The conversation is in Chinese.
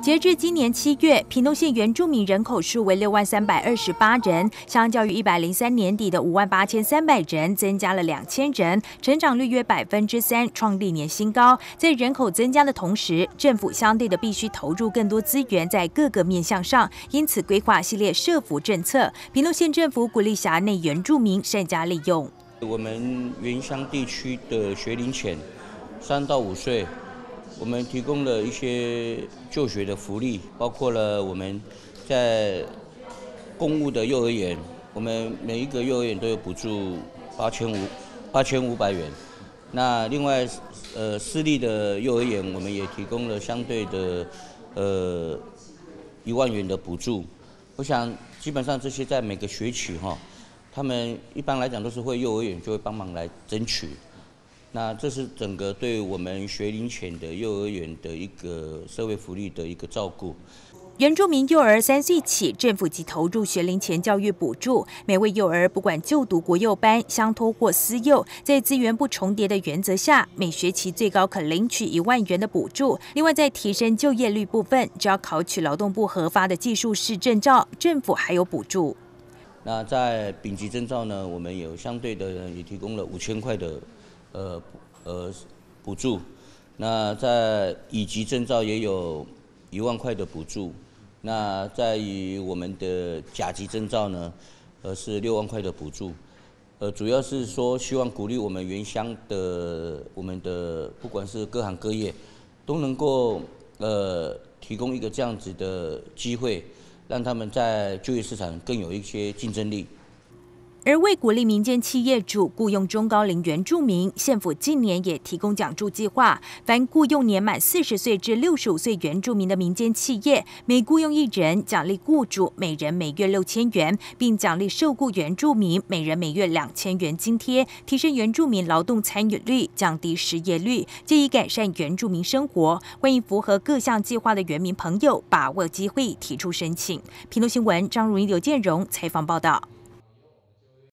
截至今年七月，屏东县原住民人口数为六万三百二十八人，相较于一百零三年底的五万八千三百人，增加了两千人，成长率约百分之三，创历年新高。在人口增加的同时，政府相对的必须投入更多资源在各个面向上，因此规划系列社福政策。屏东县政府鼓励辖内原住民善加利用。我们原乡地区的学龄前三到五岁。我们提供了一些就学的福利，包括了我们在公务的幼儿园，我们每一个幼儿园都有补助八千五八千五百元。那另外，呃，私立的幼儿园我们也提供了相对的呃一万元的补助。我想基本上这些在每个学期哈，他们一般来讲都是会幼儿园就会帮忙来争取。那这是整个对我们学龄前的幼儿园的一个社会福利的一个照顾。原住民幼儿三岁起，政府即投入学龄前教育补助，每位幼儿不管就读国幼班、乡托或私幼，在资源不重叠的原则下，每学期最高可领取一万元的补助。另外，在提升就业率部分，只要考取劳动部核发的技术式证照，政府还有补助。那在丙级证照呢，我们有相对的也提供了五千块的。呃呃补助，那在乙级证照也有一万块的补助，那在于我们的甲级证照呢，呃是六万块的补助，呃主要是说希望鼓励我们原乡的我们的不管是各行各业，都能够呃提供一个这样子的机会，让他们在就业市场更有一些竞争力。而为鼓励民间企业主雇佣中高龄原住民，县府近年也提供奖助计划。凡雇佣年满四十岁至六十五岁原住民的民间企业，每雇佣一人，奖励雇主每人每月六千元，并奖励受雇原住民每人每月两千元津贴，提升原住民劳动参与率，降低失业率，借以改善原住民生活。欢迎符合各项计划的原民朋友把握机会提出申请。平头新闻张如英、刘建荣采访报道。